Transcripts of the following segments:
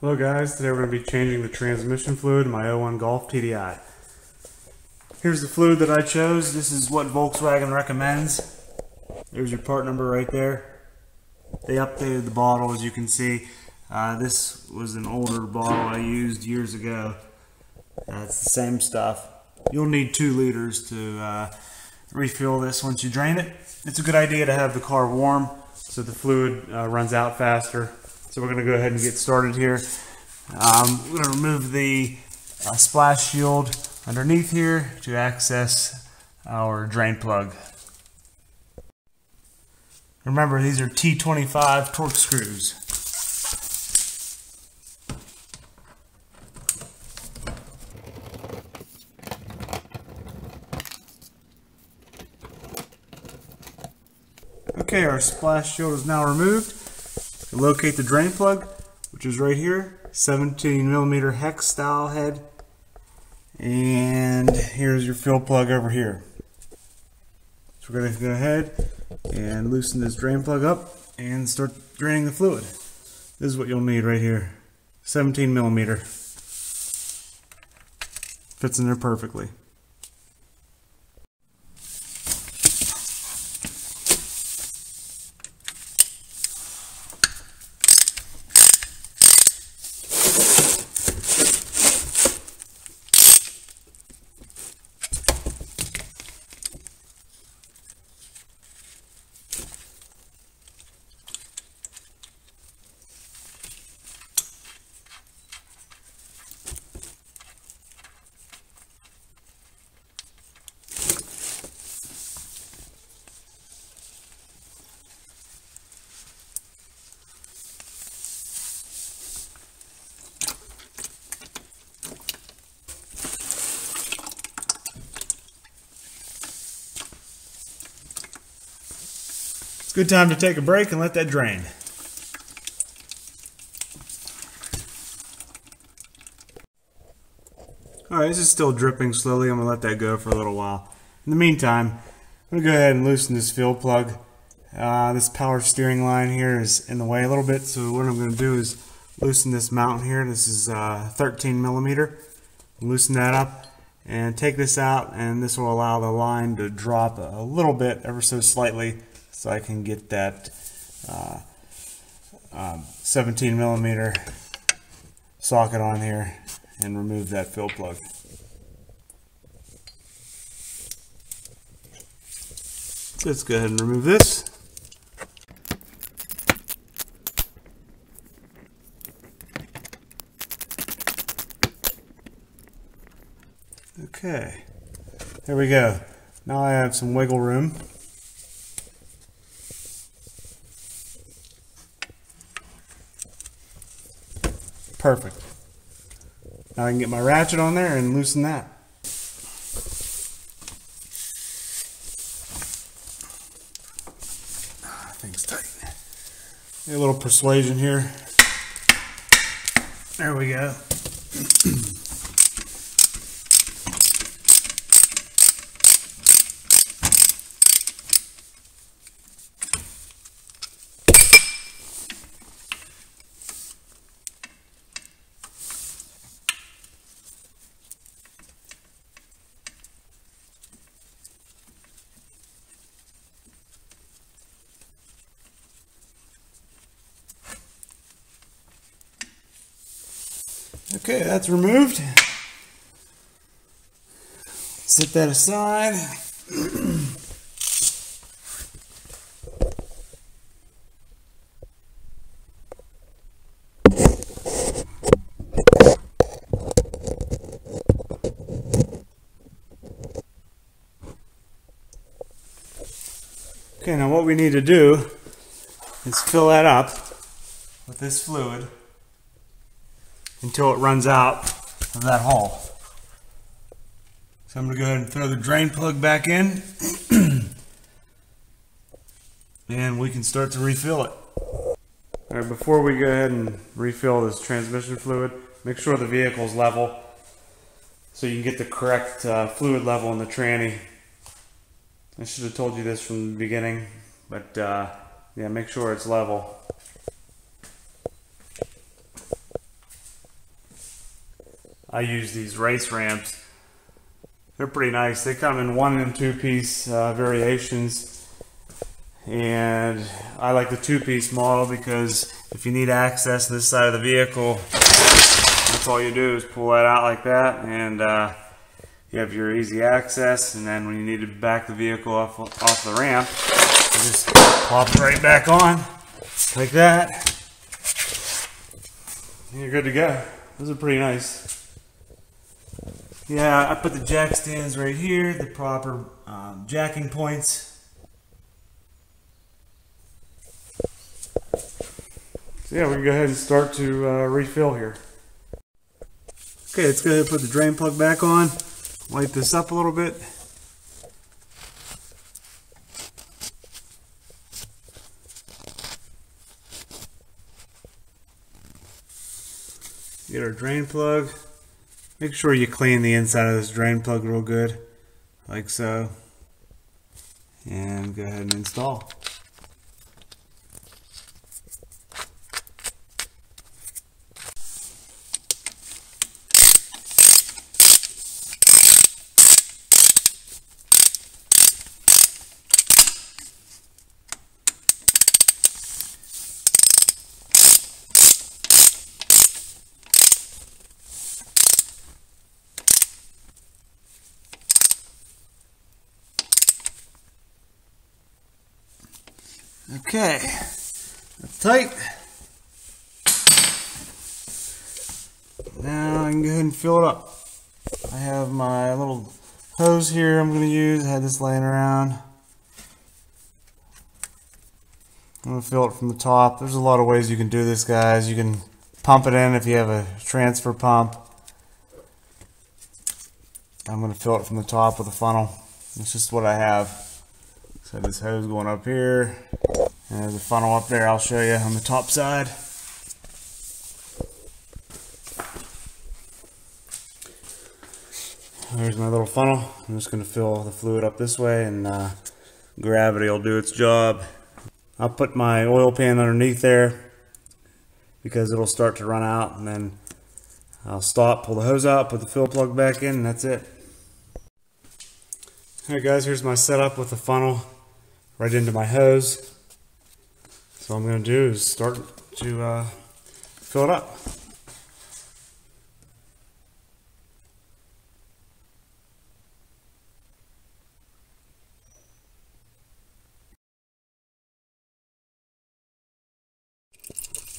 Hello guys, today we're going to be changing the transmission fluid in my 01 Golf TDI. Here's the fluid that I chose. This is what Volkswagen recommends. There's your part number right there. They updated the bottle as you can see. Uh, this was an older bottle I used years ago. Uh, it's the same stuff. You'll need two liters to uh, refill this once you drain it. It's a good idea to have the car warm so the fluid uh, runs out faster. So we're going to go ahead and get started here. Um, we're going to remove the uh, splash shield underneath here to access our drain plug. Remember, these are T25 Torx screws. Okay, our splash shield is now removed. Locate the drain plug, which is right here, 17 millimeter hex style head. And here's your fill plug over here. So we're to go ahead and loosen this drain plug up and start draining the fluid. This is what you'll need right here. 17 millimeter. Fits in there perfectly. It's a good time to take a break and let that drain. Alright, this is still dripping slowly. I'm to let that go for a little while. In the meantime, I'm to go ahead and loosen this fill plug. Uh, this power steering line here is in the way a little bit, so what I'm to do is loosen this mount here. This is uh, 13 millimeter. Loosen that up and take this out, and this will allow the line to drop a little bit, ever so slightly, so I can get that uh, um, 17 millimeter socket on here and remove that fill plug. Let's go ahead and remove this. Okay, there we go. Now I have some wiggle room Perfect. Now I can get my ratchet on there and loosen that. Ah, thing's tight. A little persuasion here. There we go. Okay, that's removed. Set that aside. Okay, now what we need to do is fill that up with this fluid until it runs out of that hole. So I'm going to go ahead and throw the drain plug back in and we can start to refill it. All right, before we go ahead and refill this transmission fluid, make sure the vehicle is level so you can get the correct uh, fluid level in the tranny. I should have told you this from the beginning, but uh, yeah, make sure it's level. I use these race ramps. They're pretty nice. They come in one and two piece uh, variations. And I like the two piece model because if you need access to this side of the vehicle, that's all you do is pull that out like that and uh, you have your easy access and then when you need to back the vehicle off, off the ramp, you just pop it right back on like that. And you're good to go. Those are pretty nice. Yeah, I put the jack stands right here, the proper um, jacking points. So yeah, we can go ahead and start to uh, refill here. Okay, let's go ahead and put the drain plug back on. Light this up a little bit. Get our drain plug. Make sure you clean the inside of this drain plug real good, like so. And go ahead and install. Okay, that's tight. Now I can go ahead and fill it up. I have my little hose here I'm going to use. I had this laying around. I'm going to fill it from the top. There's a lot of ways you can do this, guys. You can pump it in if you have a transfer pump. I'm going to fill it from the top with a funnel. It's just what I have. So this hose going up here. And there's a funnel up there I'll show you on the top side. There's my little funnel. I'm just going to fill the fluid up this way and uh, gravity will do its job. I'll put my oil pan underneath there because it'll start to run out and then I'll stop, pull the hose out, put the fill plug back in and that's it. Alright guys, here's my setup with the funnel right into my hose. So I'm going to do is start to uh, fill it up.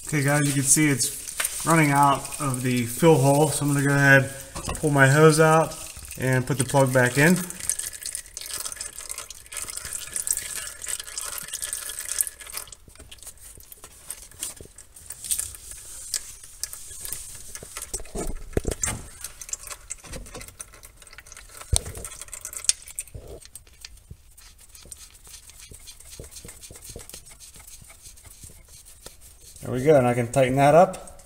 Okay guys, you can see it's running out of the fill hole, so I'm to go ahead, pull my hose out, and put the plug back in. There we go, and I can tighten that up.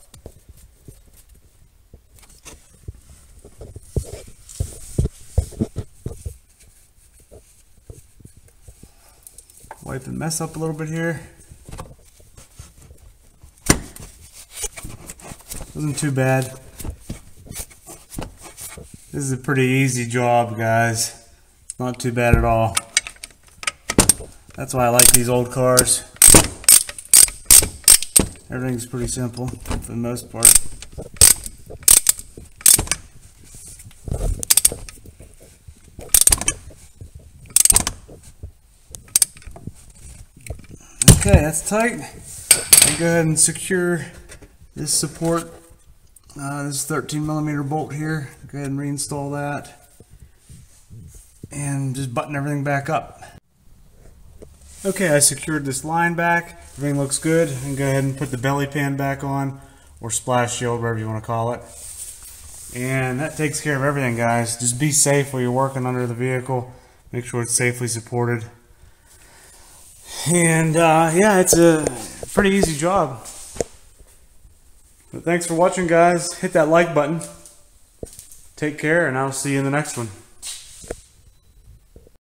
Wipe the mess up a little bit here. Wasn't too bad. This is a pretty easy job, guys. Not too bad at all. That's why I like these old cars. Everything's pretty simple for the most part. Okay, that's tight. I'll go ahead and secure this support, uh, this 13 millimeter bolt here. Go ahead and reinstall that. And just button everything back up. Okay, I secured this line back. Everything looks good. And go ahead and put the belly pan back on or splash shield, whatever you want to call it. And that takes care of everything, guys. Just be safe while you're working under the vehicle. Make sure it's safely supported. And uh, yeah, it's a pretty easy job. But thanks for watching, guys. Hit that like button. Take care, and I'll see you in the next one.